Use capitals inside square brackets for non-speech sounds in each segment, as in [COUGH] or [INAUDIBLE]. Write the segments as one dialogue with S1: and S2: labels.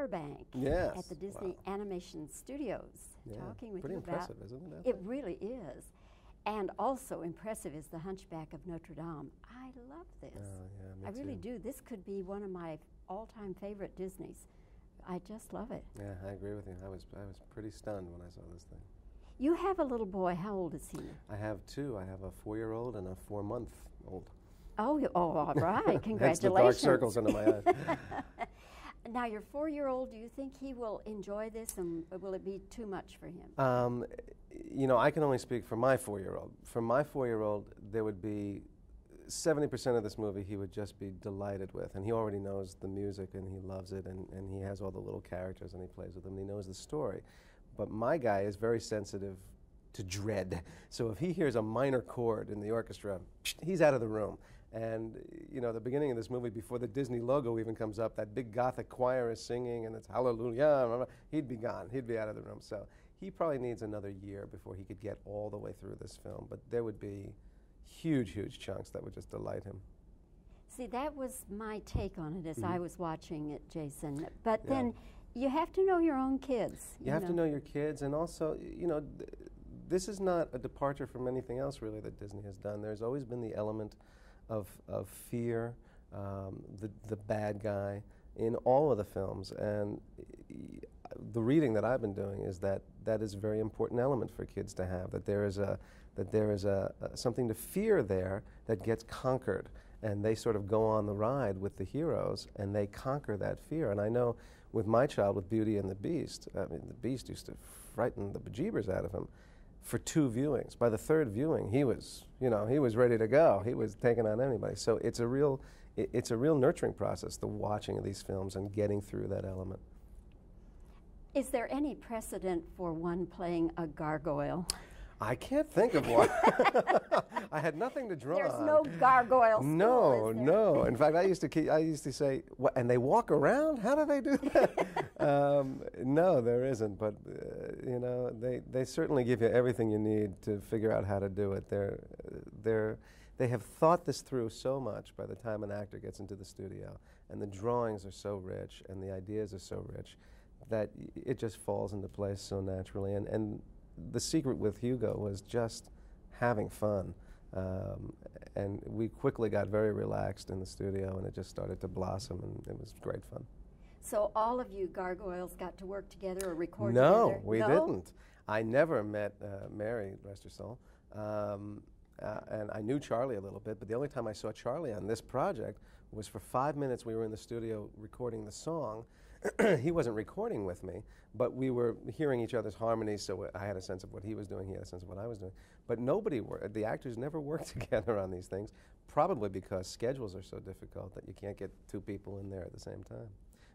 S1: Burbank
S2: Yes.
S1: at the Disney
S2: Wow.
S1: Animation Studios,
S2: Yeah,
S1: talking with
S2: pretty
S1: you
S2: impressive,
S1: about.
S2: isn't it?
S1: It really is. And also impressive is The Hunchback of Notre Dame. I love this.
S2: Oh, yeah,
S1: I really
S2: too.
S1: do. This could be one of my all-time favorite Disneys. I just love it.
S2: Yeah, I agree with you. I was I was pretty stunned when I saw this thing.
S1: You have a little boy. How old is he?
S2: I have two. I have a four-year-old and a four-month-old.
S1: Oh, oh, all right. [LAUGHS] Congratulations.
S2: the dark circles under my eyes. [LAUGHS]
S1: Now, your four-year-old. Do you think he will enjoy this, and will it be too much for him?
S2: Um, you know, I can only speak for my four-year-old. For my four-year-old, there would be 70% of this movie he would just be delighted with. And he already knows the music and he loves it and, and he has all the little characters and he plays with them and he knows the story. But my guy is very sensitive to dread. So if he hears a minor chord in the orchestra, he's out of the room. And, you know, the beginning of this movie, before the Disney logo even comes up, that big Gothic choir is singing and it's hallelujah, he'd be gone. He'd be out of the room. So he probably needs another year before he could get all the way through this film. But there would be huge, huge chunks that would just delight him.
S1: See, that was my take on it as
S2: Mm-hmm.
S1: I was watching it, Jason. But then you have to know your own kids.
S2: You have to know your kids, and also, you know, th- this is not a departure from anything else really that Disney has done. There's always been the element of, of fear, um, the, the bad guy in all of the films. And the reading that I've been doing is that that is a very important element for kids to have, that there is, a, that there is a, a, something to fear there that gets conquered. And they sort of go on the ride with the heroes and they conquer that fear. And I know with my child, with Beauty and the Beast, I mean, the Beast used to frighten the bejeebers out of him for two viewings. By the third viewing, he was, you know, he was ready to go. He was taking on anybody. So it's a real, it- it's a real nurturing process, the watching of these films and getting through that element.
S1: Is there any precedent for one playing a gargoyle?
S2: I can't think of one. [LAUGHS] I had nothing to draw
S1: There's
S2: on.
S1: no gargoyle. school,
S2: No, no. In fact, I used to keep, I used to say, what, and they walk around. How do they do that? [LAUGHS] um, no, there isn't. But uh, you know, they, they certainly give you everything you need to figure out how to do it. They're they're they have thought this through so much by the time an actor gets into the studio, and the drawings are so rich, and the ideas are so rich, that it just falls into place so naturally. And and the secret with Hugo was just having fun. Um, and we quickly got very relaxed in the studio, and it just started to blossom, and it was great fun.
S1: So all of you gargoyles got to work together or record
S2: no,
S1: together?
S2: we
S1: No?
S2: didn't. I never met uh, Mary, rest her soul. Um, uh, and I knew Charlie a little bit, but the only time I saw Charlie on this project was for five minutes. We were in the studio recording the song. [CLEARS THROAT] he wasn't recording with me, but we were hearing each other's harmonies, so I had a sense of what he was doing, he had a sense of what I was doing. But nobody, wor- the actors never [LAUGHS] worked together on these things, probably because schedules are so difficult that you can't get two people in there at the same time.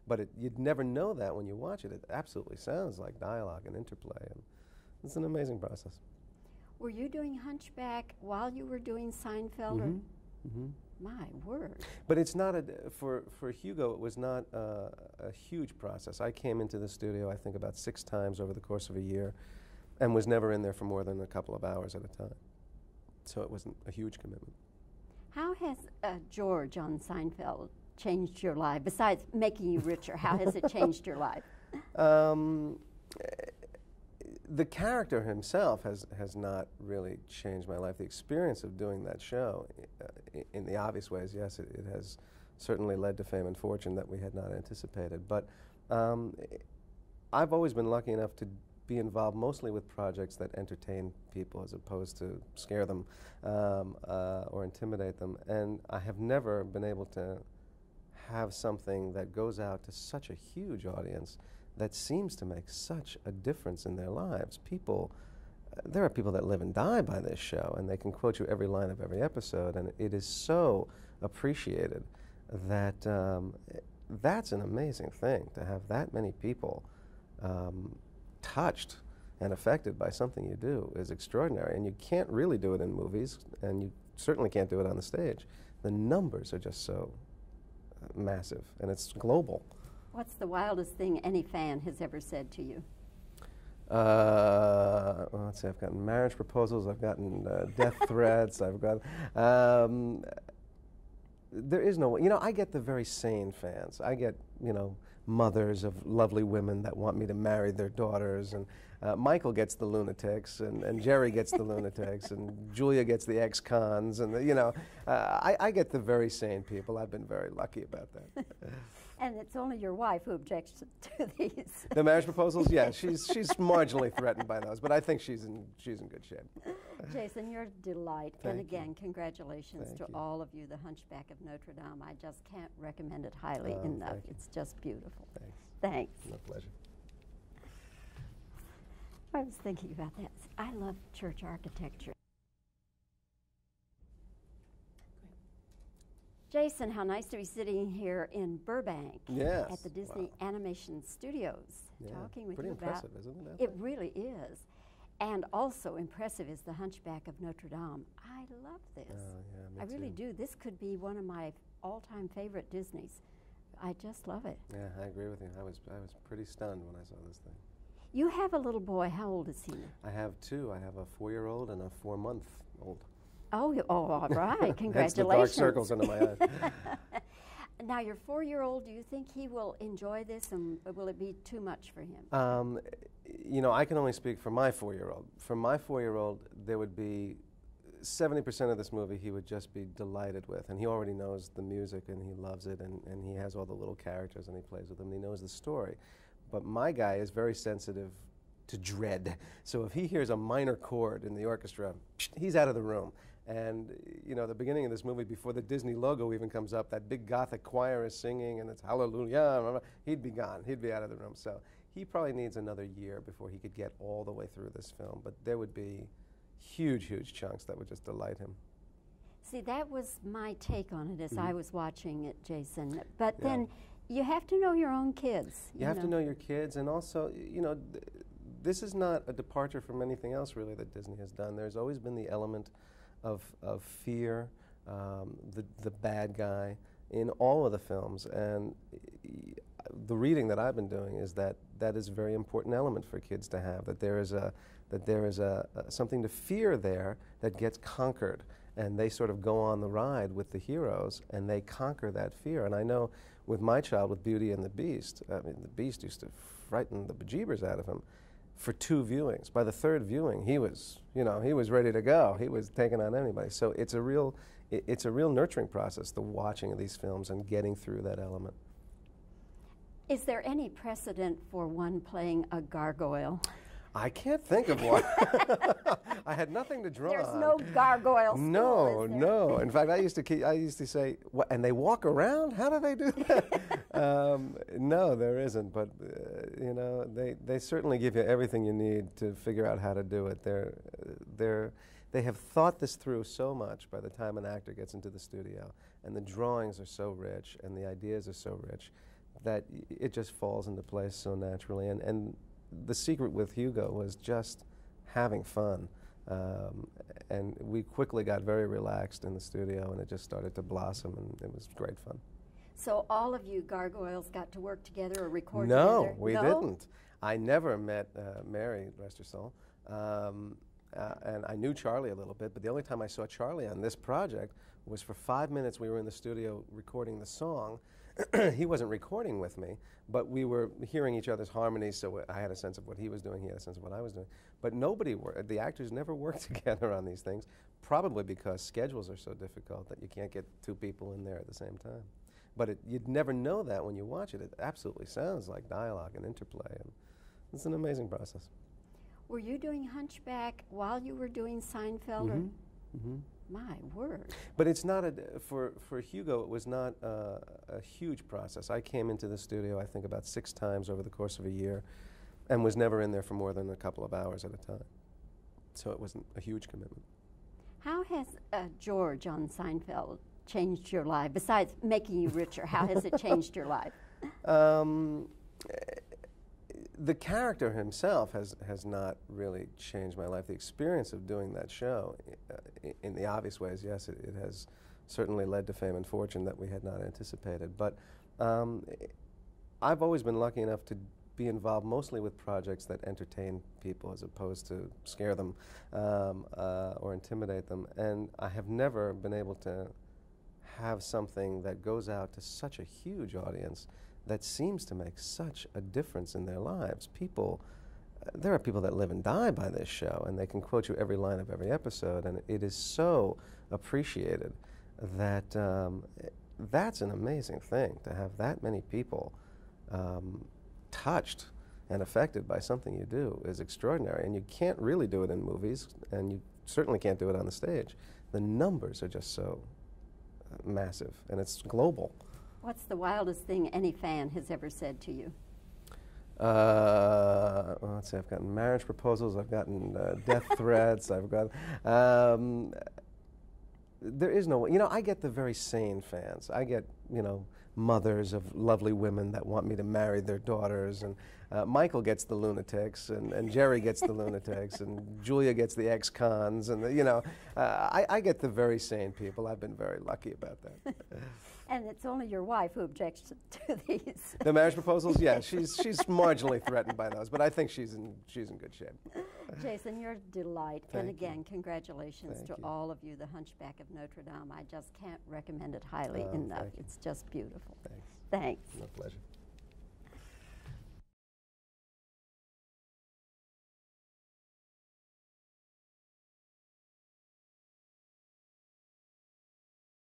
S2: But it, you'd never know that when you watch it. It absolutely sounds like dialogue and interplay, and it's an amazing process.
S1: Were you doing Hunchback while you were doing Seinfeld? Or?
S2: Mm-hmm.
S1: My word.
S2: But it's not a for for Hugo. It was not uh, a huge process. I came into the studio, I think, about six times over the course of a year, and was never in there for more than a couple of hours at a time. So it wasn't a huge commitment.
S1: How has uh, George on Seinfeld changed your life? Besides making you richer, how has it changed your life? [LAUGHS]
S2: Um, the character himself has, has not really changed my life. The experience of doing that show, uh, in the obvious ways, yes, it, it has certainly led to fame and fortune that we had not anticipated. But um, I've always been lucky enough to be involved mostly with projects that entertain people as opposed to scare them um, uh, or intimidate them. And I have never been able to have something that goes out to such a huge audience that seems to make such a difference in their lives. People, uh, there are people that live and die by this show, and they can quote you every line of every episode, and it is so appreciated that um, that's an amazing thing to have that many people um, touched and affected by something you do is extraordinary, and you can't really do it in movies, and you certainly can't do it on the stage. The numbers are just so uh, massive, and it's global.
S1: What's the wildest thing any fan has ever said to you?
S2: Uh, well, let's see. I've gotten marriage proposals. I've gotten uh, death [LAUGHS] threats. I've got. Um, there is no. You know, I get the very sane fans. I get you know mothers of lovely women that want me to marry their daughters, and uh, Michael gets the lunatics, and, and Jerry gets the lunatics, and [LAUGHS] Julia gets the ex-cons, and the, you know, uh, I, I get the very sane people. I've been very lucky about that. [LAUGHS]
S1: And it's only your wife who objects [LAUGHS] to these.
S2: The marriage proposals, yeah, she's she's marginally threatened by those, but I think she's in she's in good shape.
S1: Jason, you're a delight,
S2: Thank
S1: and
S2: you.
S1: again, congratulations
S2: Thank
S1: to
S2: you.
S1: all of you. The Hunchback of Notre Dame. I just can't recommend it highly
S2: Oh,
S1: enough. It's just beautiful.
S2: Thanks,
S1: Thanks.
S2: my pleasure.
S1: I was thinking about that. I love church architecture. Jason, how nice to be sitting here in Burbank
S2: Yes,
S1: at the Disney
S2: wow.
S1: Animation Studios,
S2: Yeah,
S1: talking with
S2: pretty
S1: you about.
S2: impressive, isn't it?
S1: It really is. And also impressive is The Hunchback of Notre Dame. I love this.
S2: Oh, yeah,
S1: I really
S2: too.
S1: do. This could be one of my all time favorite Disneys. I just love it.
S2: Yeah, I agree with you. I was I was pretty stunned when I saw this thing.
S1: You have a little boy. How old is he?
S2: I have two. I have a four-year-old and a four-month-old.
S1: Oh, oh all [LAUGHS] right. Congratulations.
S2: the dark circles under my eyes. [LAUGHS]
S1: Now, your four year old, do you think he will enjoy this and will it be too much for him?
S2: Um, you know, I can only speak for my four-year-old. For my four-year-old, there would be 70% of this movie he would just be delighted with. And he already knows the music and he loves it and, and he has all the little characters and he plays with them and he knows the story. But my guy is very sensitive to dread. So if he hears a minor chord in the orchestra, [SNIFFS] he's out of the room. And you know, the beginning of this movie, before the Disney logo even comes up, that big Gothic choir is singing, and it's Hallelujah. He'd be gone. He'd be out of the room. So he probably needs another year before he could get all the way through this film. But there would be huge, huge chunks that would just delight him.
S1: See, that was my take on it as I was watching it, Jason. But
S2: Mm-hmm. Yeah.
S1: then you have to know your own kids.
S2: You have to know your kids, and also, you know, th- this is not a departure from anything else really that Disney has done. There's always been the element of, of fear, um, the, the bad guy in all of the films. And the reading that I've been doing is that that is a very important element for kids to have, that there is, a, that there is a, a, something to fear there that gets conquered. And they sort of go on the ride with the heroes and they conquer that fear. And I know with my child, with Beauty and the Beast, I mean, the Beast used to frighten the bejeebers out of him for two viewings. By the third viewing, he was, you know, he was ready to go. He was taking on anybody. So it's a real, i- it's a real nurturing process, the watching of these films and getting through that element.
S1: Is there any precedent for one playing a gargoyle?
S2: I can't think of one. [LAUGHS] I had nothing to draw
S1: There's
S2: on.
S1: no gargoyle. school,
S2: No, no. In fact, I used to keep, I used to say, what, and they walk around. How do they do that? [LAUGHS] um, no, there isn't. But uh, you know, they, they certainly give you everything you need to figure out how to do it. They're they're they have thought this through so much by the time an actor gets into the studio, and the drawings are so rich, and the ideas are so rich, that it just falls into place so naturally. And and the secret with Hugo was just having fun. Um, and we quickly got very relaxed in the studio, and it just started to blossom, and it was great fun.
S1: So all of you gargoyles got to work together or record
S2: no,
S1: together?
S2: we
S1: no?
S2: didn't. I never met uh, Mary, rest her soul, um, uh, and I knew Charlie a little bit. But the only time I saw Charlie on this project was for five minutes. We were in the studio recording the song. [CLEARS THROAT] he wasn't recording with me, but we were hearing each other's harmonies. So I had a sense of what he was doing. He had a sense of what I was doing. But nobody, wor- the actors never [LAUGHS] worked together on these things, probably because schedules are so difficult that you can't get two people in there at the same time. But it, you'd never know that when you watch it. It absolutely sounds like dialogue and interplay, and it's an amazing process.
S1: Were you doing Hunchback while you were doing Seinfeld? Or?
S2: Mm-hmm.
S1: My word.
S2: But it's not a for for Hugo. It was not uh, a huge process. I came into the studio, I think, about six times over the course of a year, and was never in there for more than a couple of hours at a time. So it wasn't a huge commitment.
S1: How has uh, George on Seinfeld changed your life? Besides making you richer, how has it changed your life? [LAUGHS]
S2: Um, the character himself has, has not really changed my life. The experience of doing that show, uh, in the obvious ways, yes, it, it has certainly led to fame and fortune that we had not anticipated. But um, I've always been lucky enough to be involved mostly with projects that entertain people as opposed to scare them um, uh, or intimidate them. And I have never been able to have something that goes out to such a huge audience that seems to make such a difference in their lives. People, uh, there are people that live and die by this show, and they can quote you every line of every episode, and it is so appreciated that um, that's an amazing thing to have that many people um, touched and affected by something you do is extraordinary. And you can't really do it in movies, and you certainly can't do it on the stage. The numbers are just so massive, and it's global.
S1: What's the wildest thing any fan has ever said to you?
S2: Uh, well, let's see, I've gotten marriage proposals, I've gotten uh, death [LAUGHS] threats, I've got. Um, there is no, you know, I get the very sane fans. I get, you know, mothers of lovely women that want me to marry their daughters, and uh, Michael gets the lunatics, and, and Jerry gets the lunatics, and Julia gets the ex-cons, and the, you know, uh, I, I get the very sane people. I've been very lucky about that. [LAUGHS]
S1: And it's only your wife who objects [LAUGHS] to these.
S2: The marriage proposals, yeah, she's she's marginally threatened by those, but I think she's in she's in good shape.
S1: Jason, you're a delight.
S2: Thank
S1: and
S2: you.
S1: again, congratulations
S2: Thank
S1: to
S2: you.
S1: all of you, The Hunchback of Notre Dame. I just can't recommend it highly
S2: Oh,
S1: enough. It's just beautiful.
S2: Thanks.
S1: Thanks.
S2: My pleasure.